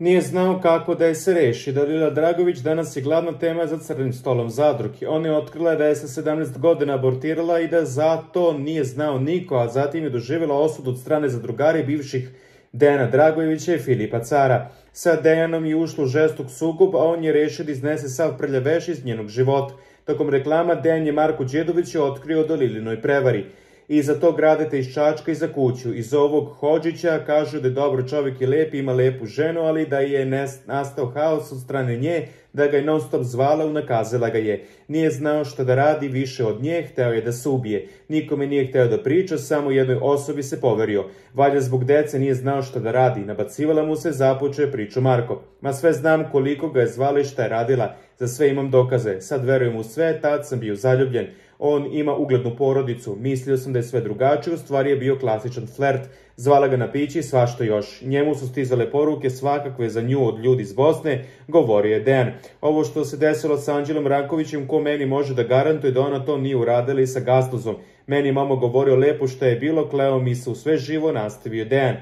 Nije znao kako da je se reši. Dalila Dragović danas je glavna tema za crnim stolom zadruge. On je otkrila da je sa 17 godina abortirala i da zato nije znao niko, a zatim je doživjela osud od strane zadrugari bivših Dejana Dragojevića i Filipa Cara. Sa Dejanom je ušlo žestok sukob, a on je rešio da iznese sav prljaveš iz njenog života. Tokom reklama Dejan je Marko Đedović je otkrio o Dolilinoj prevari i za to gradete iz Čačka i za kuću. Iz ovog Hođića kažu da je dobro čovjek i lep, ima lepu ženu, ali da je nastao haos od strane nje, da ga je non stop zvala, unakazala ga je. Nije znao šta da radi više od nje, hteo je da se ubije. Nikome nije hteo da priča, samo jednoj osobi se poverio. Valja zbog dece nije znao šta da radi, nabacivala mu se, započeo priču Marko. Ma sve znam koliko ga je zvala i šta je radila, za sve imam dokaze, sad verujem u sve, tad sam bio zaljubljen. On ima uglednu porodicu, mislio sam da je sve drugačije, u stvari je bio klasičan flert, zvala ga na pići i svašta još. Njemu su stizale poruke svakakve za nju od ljudi iz Bosne, govorio je Dejan. Ovo što se desilo sa Anđelom Rankovićem, ko meni može da garantuje da ona to nije uradila i sa Gastuzom. Meni mama govorio lepo što je bilo, kleo mi se u sve živo, nastavio Dejan.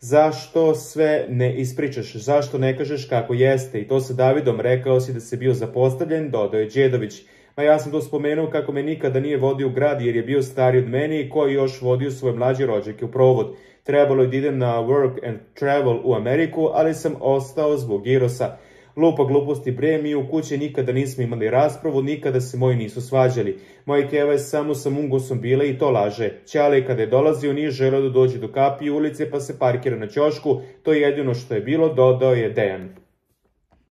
Zašto sve ne ispričaš? Zašto ne kažeš kako jeste? I to sa Davidom rekao si da se bio zapostavljen, dodao je Đedović. Ma ja sam to spomenuo kako me nikada nije vodio u grad jer je bio stariji od mene i koji još vodio svoje mlađe rođake u provod. Trebalo je da idem na work and travel u Ameriku, ali sam ostao zbog Girosa. Lupa gluposti bre, mi u kući nikada nismo imali raspravu, nikada se moji nisu svađali. Moje keva je samo sa mungosom bila i to laže. Ćale kada je dolazio nije želeo da dođe do kapi ulice pa se parkira na ćošku, to je jedino što je bilo, dodao je Dejan.